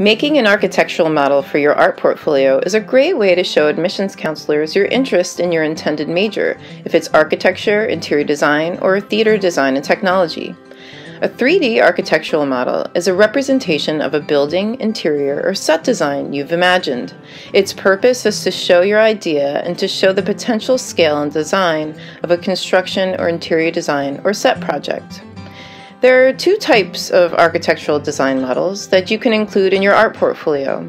Making an architectural model for your art portfolio is a great way to show admissions counselors your interest in your intended major, if it's architecture, interior design, or theater design and technology. A 3D architectural model is a representation of a building, interior, or set design you've imagined. Its purpose is to show your idea and to show the potential scale and design of a construction or interior design or set project. There are two types of architectural design models that you can include in your art portfolio.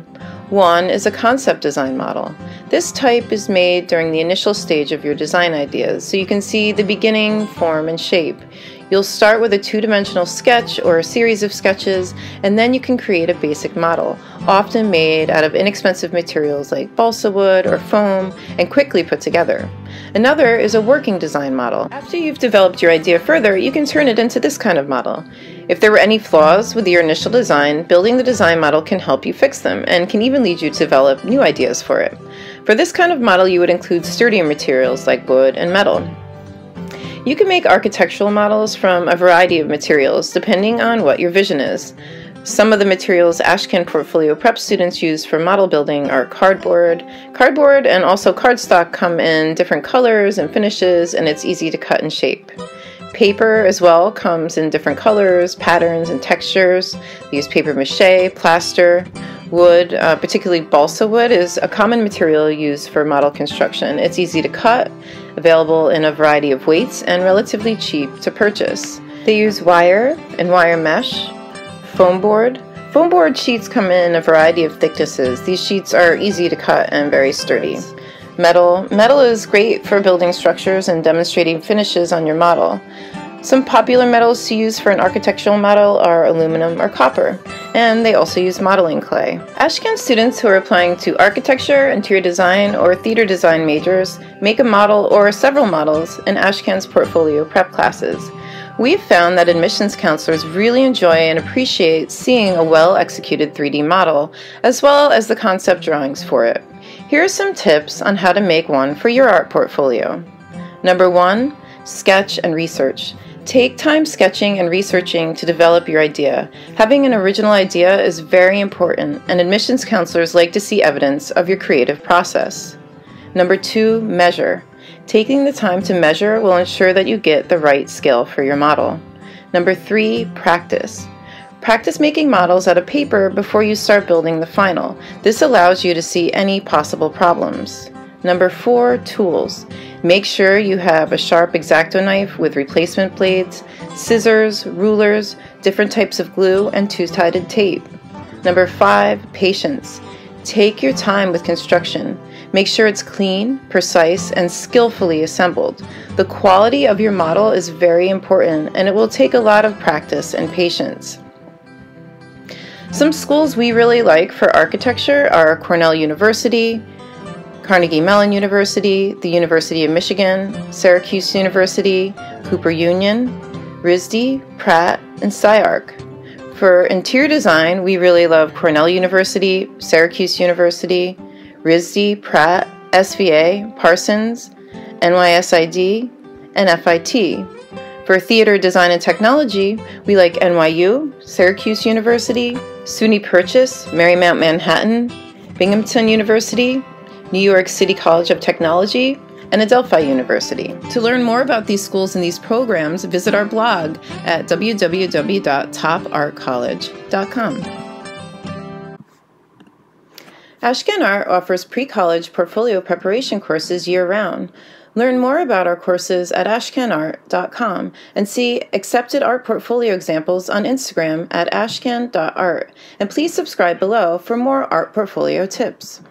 One is a concept design model. This type is made during the initial stage of your design ideas, so you can see the beginning, form, and shape. You'll start with a two-dimensional sketch or a series of sketches, and then you can create a basic model, often made out of inexpensive materials like balsa wood or foam, and quickly put together. Another is a working design model. After you've developed your idea further, you can turn it into this kind of model. If there were any flaws with your initial design, building the design model can help you fix them, and can even lead you to develop new ideas for it. For this kind of model, you would include sturdier materials like wood and metal. You can make architectural models from a variety of materials depending on what your vision is. Some of the materials Ashcan Portfolio Prep students use for model building are cardboard. Cardboard and also cardstock come in different colors and finishes and it's easy to cut and shape. Paper as well comes in different colors, patterns, and textures. We use paper mache, plaster, wood, uh, particularly balsa wood, is a common material used for model construction. It's easy to cut, available in a variety of weights, and relatively cheap to purchase. They use wire and wire mesh, foam board. Foam board sheets come in a variety of thicknesses. These sheets are easy to cut and very sturdy. Metal. Metal is great for building structures and demonstrating finishes on your model. Some popular metals to use for an architectural model are aluminum or copper, and they also use modeling clay. Ashcan students who are applying to architecture, interior design, or theater design majors make a model or several models in Ashcan's portfolio prep classes. We've found that admissions counselors really enjoy and appreciate seeing a well executed 3D model, as well as the concept drawings for it. Here are some tips on how to make one for your art portfolio. Number one, sketch and research. Take time sketching and researching to develop your idea. Having an original idea is very important, and admissions counselors like to see evidence of your creative process. Number two, measure. Taking the time to measure will ensure that you get the right scale for your model. Number three, practice. Practice making models out of paper before you start building the final. This allows you to see any possible problems. Number four, tools. Make sure you have a sharp X-Acto knife with replacement blades, scissors, rulers, different types of glue, and two-sided tape. Number five, patience. Take your time with construction. Make sure it's clean, precise, and skillfully assembled. The quality of your model is very important and it will take a lot of practice and patience. Some schools we really like for architecture are Cornell University, Carnegie Mellon University, the University of Michigan, Syracuse University, Cooper Union, RISD, Pratt, and SCI-Arc. For interior design, we really love Cornell University, Syracuse University, RISD, Pratt, SVA, Parsons, NYSID, and FIT. For theater design and technology, we like NYU, Syracuse University, SUNY Purchase, Marymount Manhattan, Binghamton University, New York City College of Technology, and Adelphi University. To learn more about these schools and these programs, visit our blog at www.topartcollege.com. Ashcan Art offers pre-college portfolio preparation courses year-round. Learn more about our courses at ashcanart.com and see accepted art portfolio examples on Instagram at ashcan.art. And please subscribe below for more art portfolio tips.